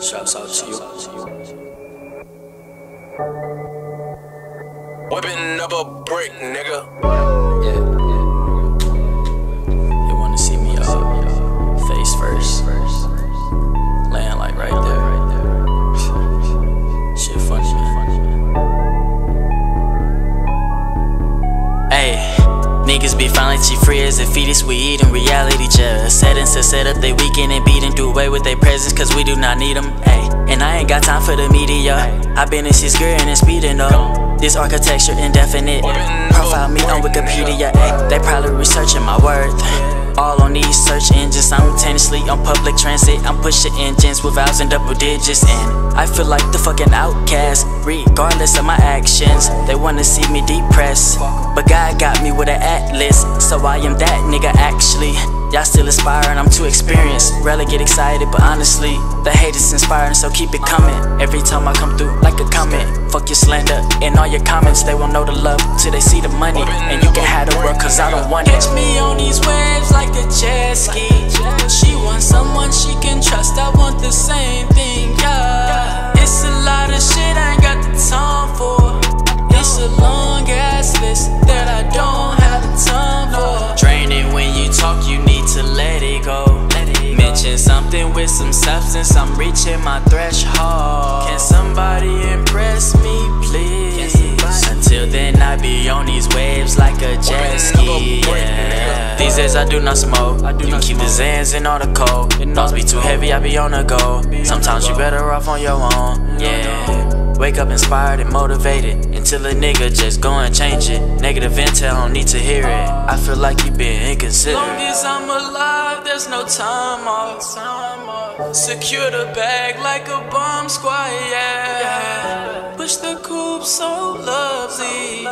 Shouts out to you. Whipping up a brick, nigga. Yeah. Niggas be finally cheap free as a fetus, we eat in reality. Just Settings to set up they weekend and beat and do away with their presence cause we do not need them, ayy. And I ain't got time for the media, I been in shit skirt and speeding up. This architecture indefinite, profile me on Wikipedia, ayy. They probably researching my worth all on these search engines simultaneously on public transit. I'm pushing engines with vowels and double digits, and I feel like the fucking outcast, regardless of my actions. They wanna see me depressed, but God got me with an atlas, so I am that nigga actually. Y'all still inspiring, I'm too experienced. Rarely get excited, but honestly, the hate is inspiring, so keep it coming. Every time I come through, like a comment. Fuck your slander and all your comments, they won't know the love till they see the money. And you can have the world, cause I don't want it. Catch me on these waves like a jet ski. She wants someone she can trust, I want the same thing, yeah. It's a lot of shit I ain't got the time with some substance, I'm reaching my threshold. Can somebody impress me, please? Until then, I be on these waves like a jet ski. Yeah. These days I do not smoke. I do you keep the Zans in all the cold. Thoughts be too heavy, I be on the go. Sometimes you better off on your own. Yeah. Wake up inspired and motivated until a nigga just go and change it. Negative intel, don't need to hear it. I feel like you been inconsiderate. Long as I'm alive, there's no time off. Secure the bag like a bomb squad, yeah. Push the coupe so lovely.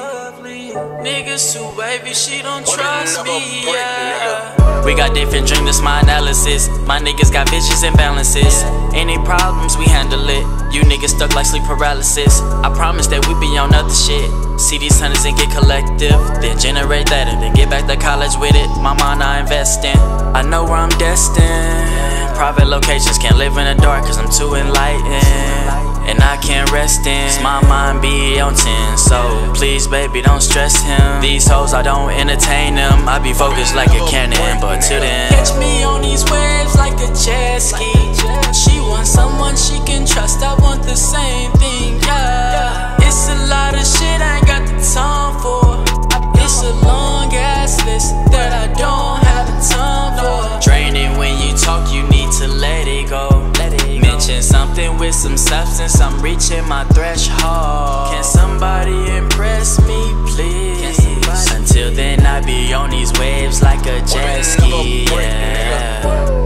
Niggas too wavy, she don't trust me, yeah. We got different dreams, that's my analysis. My niggas got visions and balances. Any problems, we handle it. You niggas stuck like sleep paralysis. I promise that we be on other shit. See these hundreds and get collective. Then generate that and then get back to college with it. My mind I invest in. I know where I'm destined. Private locations can't live in the dark cause I'm too enlightened. And I can't rest in My mind be on 10 So please baby don't stress him These hoes I don't entertain them I be focused like a cannon But till then Catch me on these waves like a jet ski She wants someone she with some substance, I'm reaching my threshold. Can somebody impress me, please? Until then, I be on these waves like a jet ski. Yeah.